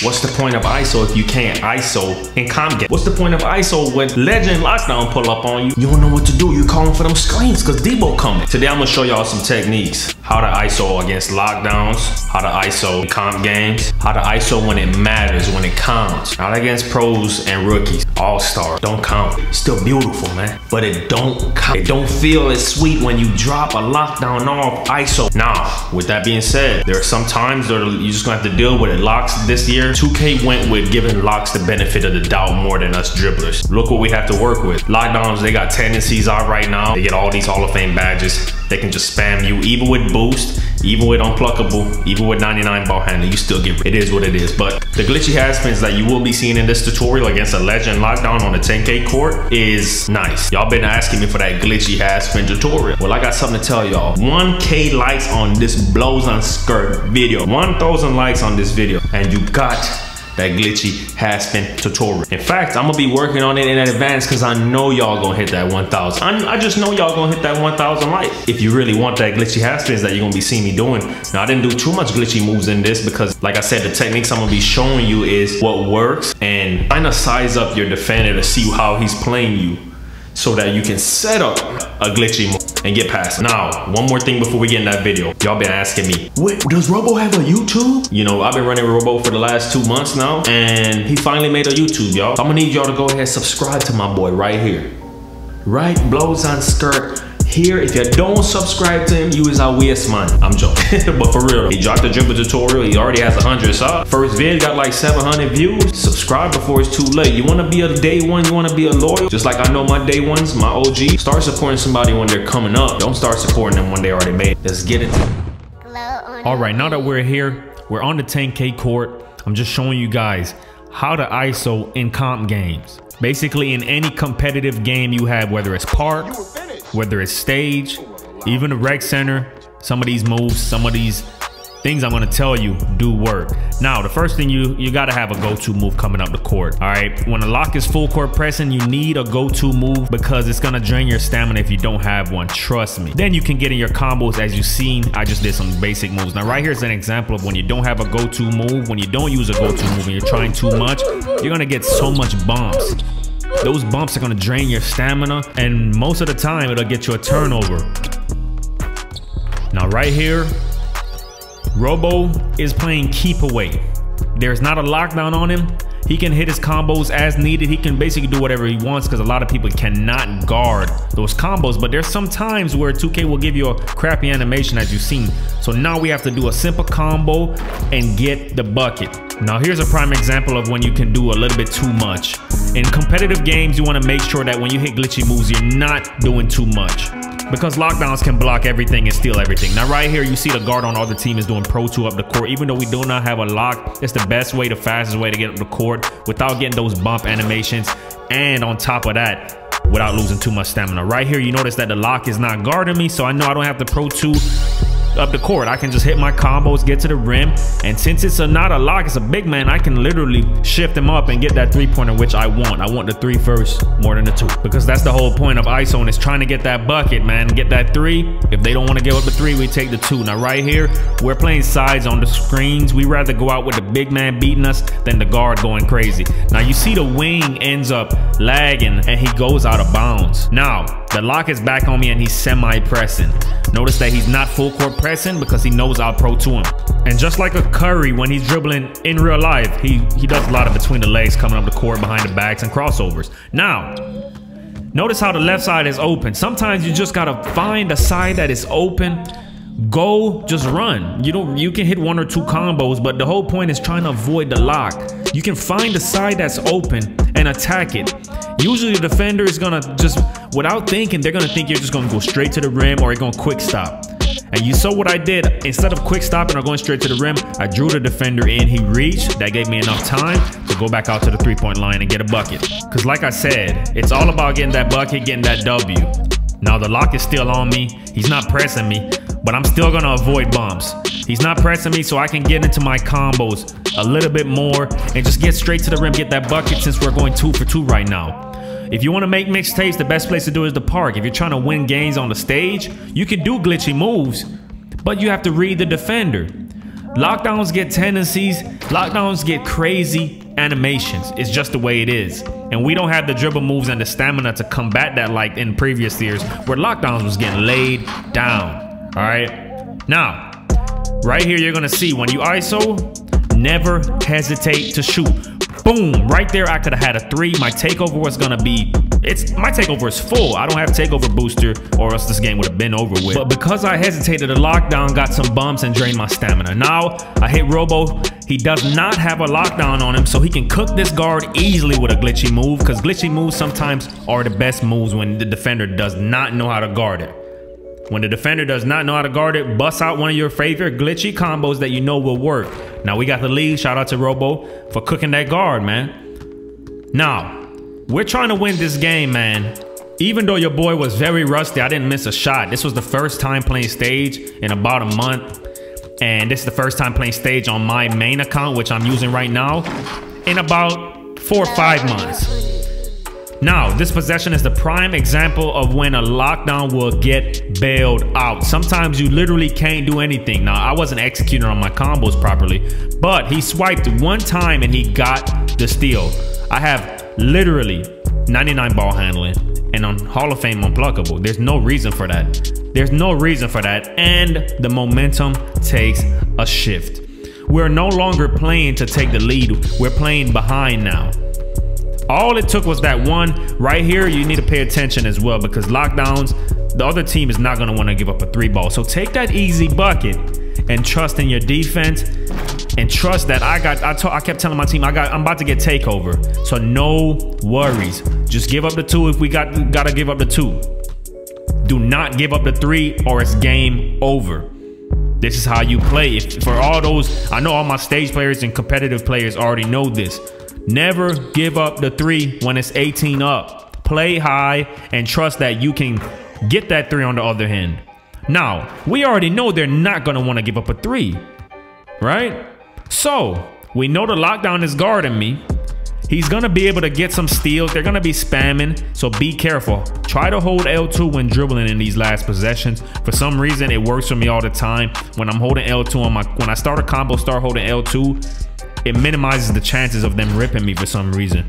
What's the point of ISO if you can't ISO in comp game? What's the point of ISO when Legend Lockdown pull up on you? You don't know what to do. You calling for them screens because Debo coming. Today I'm gonna show y'all some techniques. How to ISO against lockdowns, how to ISO comp games, how to ISO when it matters, when it counts. Not against pros and rookies. All-star, don't count. Still beautiful, man. But it don't count. It don't feel as sweet when you drop a lockdown off ISO. Now, with that being said, there are some times that you're just gonna have to deal with it. Locks this year, 2K went with giving locks the benefit of the doubt more than us dribblers. Look what we have to work with. Lockdowns, they got tendencies out right now. They get all these Hall of Fame badges. They can just spam you, even with boost, even with unpluckable, even with 99 ball handle, you still get it is what it is. But the glitchy half spins that you will be seeing in this tutorial against a legend lockdown on a 10K court is nice. Y'all been asking me for that glitchy half spin tutorial. Well, I got something to tell y'all. 1K likes on this blows on skirt video. 1,000 likes on this video and you got that glitchy half spin tutorial. In fact, I'm gonna be working on it in advance because I know y'all gonna hit that 1,000. I, just know y'all gonna hit that 1,000 like. If you really want that glitchy half spins that you're gonna be seeing me doing. Now, I didn't do too much glitchy moves in this because like I said, the techniques I'm gonna be showing you is what works and kind of size up your defender to see how he's playing you so that you can set up a glitchy and get past it. Now, one more thing before we get in that video. Y'all been asking me, wait, does Robbo have a YouTube? You know, I've been running Robbo for the last two months now, and he finally made a YouTube, y'all. I'm gonna need y'all to go ahead and subscribe to my boy right here. Right, blows on skirt here. If you don't subscribe to him, you is a waste man. I'm joking, but for real, he dropped a dribble tutorial. He already has 100 subs. First vid got like 700 views. Subscribe before it's too late. You wanna be a day one, you wanna be a loyal. Just like I know my day ones, my OG. Start supporting somebody when they're coming up. Don't start supporting them when they already made. Let's get it. All right, now that we're here, we're on the 10K court. I'm just showing you guys how to ISO in comp games. Basically, in any competitive game you have, whether it's park, whether it's stage, even the rec center, some of these moves, some of these things I'm gonna tell you do work. Now, the first thing you you gotta have a go-to move coming up the court. All right, when a lock is full court pressing, you need a go-to move because it's gonna drain your stamina if you don't have one. Trust me. Then you can get in your combos as you've seen. I just did some basic moves. Now, right here is an example of when you don't have a go-to move, when you don't use a go-to move, and you're trying too much, you're gonna get so much bumps. Those bumps are gonna drain your stamina, and most of the time, it'll get you a turnover. Now, right here, Robbo is playing keep away. There's not a lockdown on him. He can hit his combos as needed. He can basically do whatever he wants because a lot of people cannot guard those combos. But there's some times where 2K will give you a crappy animation as you've seen. So now we have to do a simple combo and get the bucket. Now here's a prime example of when you can do a little bit too much. In competitive games, you want to make sure that when you hit glitchy moves, you're not doing too much because lockdowns can block everything and steal everything. Now right here, you see the guard on all the team is doing Pro 2 up the court. Even though we do not have a lock, it's the best way, the fastest way to get up the court without getting those bump animations. And on top of that, without losing too much stamina. Right here, you notice that the lock is not guarding me, so I know I don't have to Pro 2 up the court. I can just hit my combos, get to the rim, and since it's a, not a lock, it's a big man, I can literally shift him up and get that three-pointer, which I want. I want the three first more than the two because that's the whole point of ISO and is trying to get that bucket, man. Get that three. If they don't want to give up the three, we take the two. Now right here, we're playing sides on the screens. We rather go out with the big man beating us than the guard going crazy. Now you see the wing ends up lagging and he goes out of bounds. Now, the lock is back on me and he's semi-pressing. Notice that he's not full court pressing because he knows I'll pro to him. And just like a Curry when he's dribbling in real life, he, he does a lot of between the legs coming up the court behind the backs and crossovers. Now, notice how the left side is open. Sometimes you just gotta find a side that is open go just run you don't you can hit one or two combos but the whole point is trying to avoid the lock you can find the side that's open and attack it usually the defender is gonna just without thinking they're gonna think you're just gonna go straight to the rim or you're gonna quick stop and you saw what I did. Instead of quick stopping or going straight to the rim, I drew the defender in. He reached. That gave me enough time to go back out to the three-point line and get a bucket. Because like I said, it's all about getting that bucket, getting that W. Now the lock is still on me. He's not pressing me but I'm still gonna avoid bumps. He's not pressing me so I can get into my combos a little bit more and just get straight to the rim, get that bucket since we're going two for two right now. If you want to make mixtapes, the best place to do is the park. If you're trying to win games on the stage, you can do glitchy moves, but you have to read the defender. Lockdowns get tendencies, lockdowns get crazy animations. It's just the way it is. And we don't have the dribble moves and the stamina to combat that like in previous years where lockdowns was getting laid down. All right. Now, right here, you're gonna see when you ISO, never hesitate to shoot. Boom, right there, I could have had a three. My takeover was gonna be, it's my takeover is full. I don't have takeover booster or else this game would have been over with. But because I hesitated, the lockdown got some bumps and drained my stamina. Now, I hit Robbo. He does not have a lockdown on him, so he can cook this guard easily with a glitchy move, because glitchy moves sometimes are the best moves when the defender does not know how to guard it. When the defender does not know how to guard it, bust out one of your favorite glitchy combos that you know will work. Now we got the lead. Shout out to Robbo for cooking that guard, man. Now, we're trying to win this game, man. Even though your boy was very rusty, I didn't miss a shot. This was the first time playing stage in about a month. And this is the first time playing stage on my main account, which I'm using right now, in about four or five months. Now, this possession is the prime example of when a lockdown will get bailed out. Sometimes you literally can't do anything. Now, I wasn't executing on my combos properly, but he swiped one time and he got the steal. I have literally 99 ball handling and on Hall of Fame unpluckable. There's no reason for that. There's no reason for that. And the momentum takes a shift. We're no longer playing to take the lead. We're playing behind now. All it took was that one right here. You need to pay attention as well because lockdowns, the other team is not going to want to give up a three ball. So take that easy bucket and trust in your defense and trust that I got. I, I kept telling my team I got. I'm about to get takeover. So no worries. Just give up the two if we got got to give up the two. Do not give up the three or it's game over. This is how you play. If for all those, I know all my stage players and competitive players already know this. Never give up the three when it's 18 up. Play high and trust that you can get that three on the other hand. Now, we already know they're not going to want to give up a three, right? So, we know the lockdown is guarding me. He's going to be able to get some steals. They're going to be spamming, so be careful. Try to hold L2 when dribbling in these last possessions. For some reason, it works for me all the time. When I'm holding L2 on my, when I start a combo, start holding L2, it minimizes the chances of them ripping me for some reason.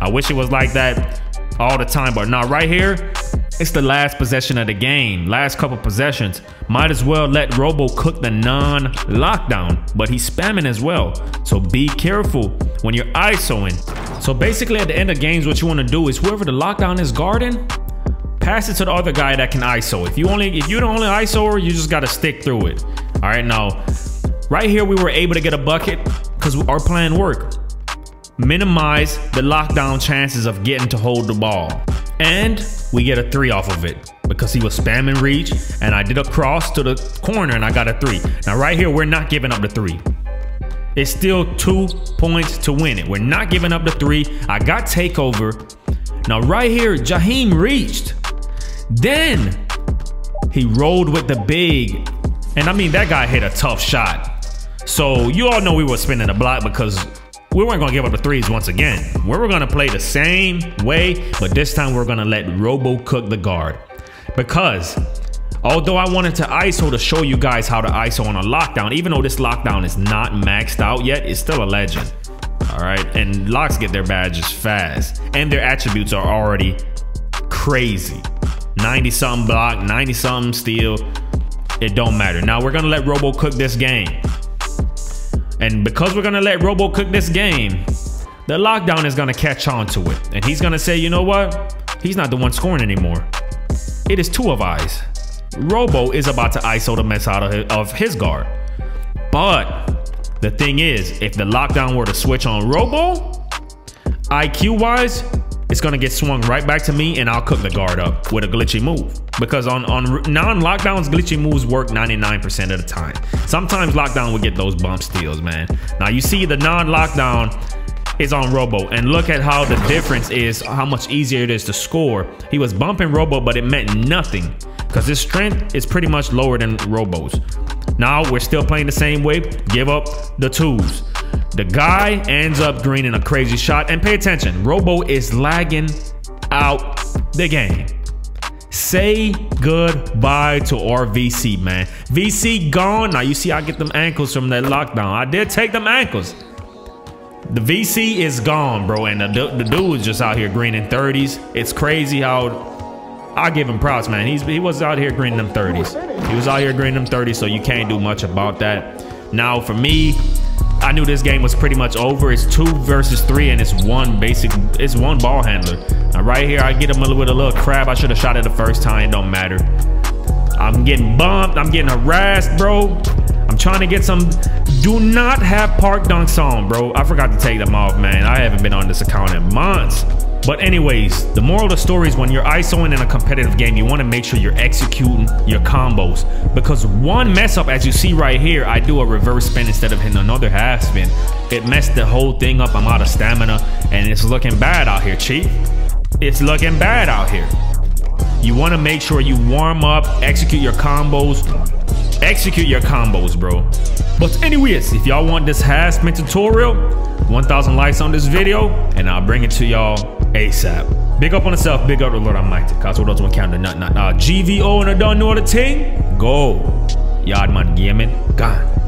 I wish it was like that all the time, but not right here. It's the last possession of the game, last couple possessions. Might as well let Robbo cook the non-lockdown, but he's spamming as well. So be careful when you're ISOing. So basically at the end of games, what you wanna do is whoever the lockdown is guarding, pass it to the other guy that can ISO. If you only, if you're the only ISOer, you just gotta stick through it. All right, now, right here, we were able to get a bucket because our plan worked. Minimize the lockdown chances of getting to hold the ball. And we get a three off of it because he was spamming reach and I did a cross to the corner and I got a three. Now right here, we're not giving up the three. It's still two points to win it. We're not giving up the three. I got takeover. Now right here, Jaheim reached. Then he rolled with the big. And I mean, that guy hit a tough shot. So you all know we were spinning the block because we weren't gonna give up the threes once again. We were gonna play the same way, but this time we're gonna let Robbo cook the guard. Because although I wanted to ISO to show you guys how to ISO on a lockdown, even though this lockdown is not maxed out yet, it's still a legend. All right, and locks get their badges fast, and their attributes are already crazy. 90 something block, 90 something steal. It don't matter. Now we're gonna let Robbo cook this game. And because we're gonna let Robbo cook this game, the lockdown is gonna catch on to it. And he's gonna say, you know what? He's not the one scoring anymore. It is two of eyes. Robbo is about to ISO the mess out of his, guard. But the thing is, if the lockdown were to switch on Robbo, IQ wise, it's gonna get swung right back to me and I'll cook the guard up with a glitchy move because on, on non-lockdowns, glitchy moves work 99% of the time. Sometimes lockdown will get those bump steals, man. Now you see the non-lockdown is on Robbo and look at how the difference is, how much easier it is to score. He was bumping Robbo, but it meant nothing because his strength is pretty much lower than Robbo's. Now we're still playing the same way. Give up the twos. The guy ends up greening a crazy shot and pay attention. Robo is lagging out the game say goodbye to RVC, man. VC gone. Now you see I get them ankles from that lockdown. I did take them ankles. The VC is gone, bro, and the, the dude is just out here greening 30s. It's crazy how I give him props, man. He's he was out here greening them 30s. He was out here greening them 30s, so you can't do much about that. Now for me, I knew this game was pretty much over. It's two versus three, and it's one basic, it's one ball handler. Now right here, I get him with a little crab. I should have shot it the first time. It don't matter. I'm getting bumped. I'm getting harassed, bro. Trying to get some. Do not have park dunks on, bro. I forgot to take them off, man. I haven't been on this account in months. But anyways, the moral of the story is when you're ISOing in a competitive game, you want to make sure you're executing your combos. Because one mess up, as you see right here, I do a reverse spin instead of hitting another half spin. It messed the whole thing up. I'm out of stamina and it's looking bad out here, chief. It's looking bad out here. You want to make sure you warm up, execute your combos, execute your combos, bro. But anyways, if y'all want this spin tutorial, 1,000 likes on this video, and I'll bring it to y'all ASAP. Big up on yourself, big up the Lord Almighty. Cause what else one count not not GVO and I don't know the thing. Go. YaadMan Gaming. Gone.